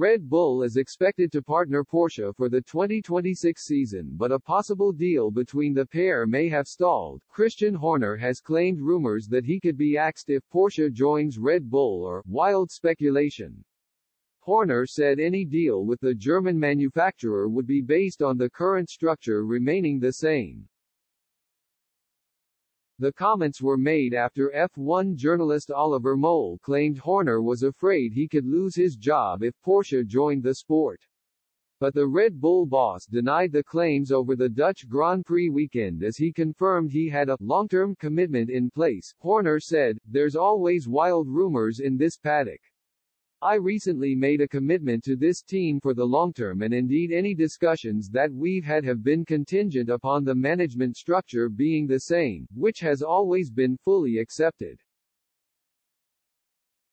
Red Bull is expected to partner Porsche for the 2026 season but a possible deal between the pair may have stalled. Christian Horner has claimed rumors that he could be axed if Porsche joins Red Bull or wild speculation. Horner said any deal with the German manufacturer would be based on the current structure remaining the same. The comments were made after F1 journalist Oliver Mole claimed Horner was afraid he could lose his job if Porsche joined the sport. But the Red Bull boss denied the claims over the Dutch Grand Prix weekend as he confirmed he had a long-term commitment in place. Horner said, There's always wild rumors in this paddock. I recently made a commitment to this team for the long term and indeed any discussions that we've had have been contingent upon the management structure being the same, which has always been fully accepted.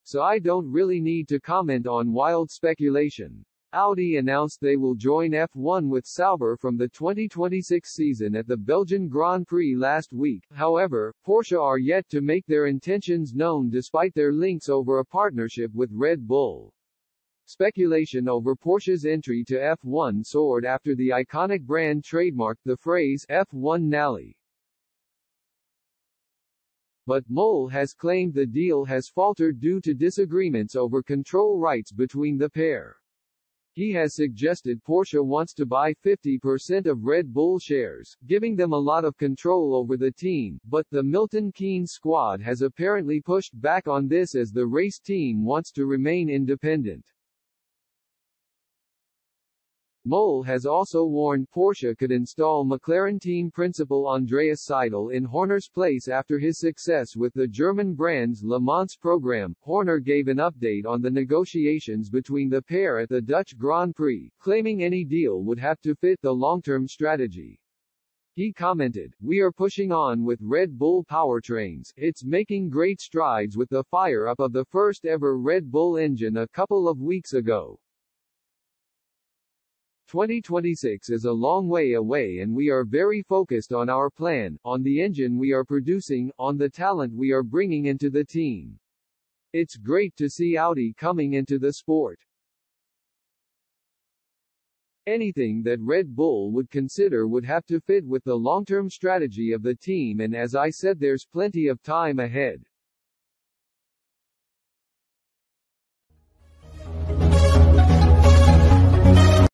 So I don't really need to comment on wild speculation. Audi announced they will join F1 with Sauber from the 2026 season at the Belgian Grand Prix last week. However, Porsche are yet to make their intentions known despite their links over a partnership with Red Bull. Speculation over Porsche's entry to F1 soared after the iconic brand trademarked the phrase F1 Nally. But Mole has claimed the deal has faltered due to disagreements over control rights between the pair. He has suggested Porsche wants to buy 50% of Red Bull shares, giving them a lot of control over the team, but the Milton Keynes squad has apparently pushed back on this as the race team wants to remain independent. Mole has also warned Porsche could install McLaren team principal Andreas Seidl in Horner's place after his success with the German brand's Le Mans program. Horner gave an update on the negotiations between the pair at the Dutch Grand Prix, claiming any deal would have to fit the long-term strategy. He commented, We are pushing on with Red Bull powertrains, it's making great strides with the fire-up of the first ever Red Bull engine a couple of weeks ago. 2026 is a long way away and we are very focused on our plan, on the engine we are producing, on the talent we are bringing into the team. It's great to see Audi coming into the sport. Anything that Red Bull would consider would have to fit with the long-term strategy of the team and as I said there's plenty of time ahead.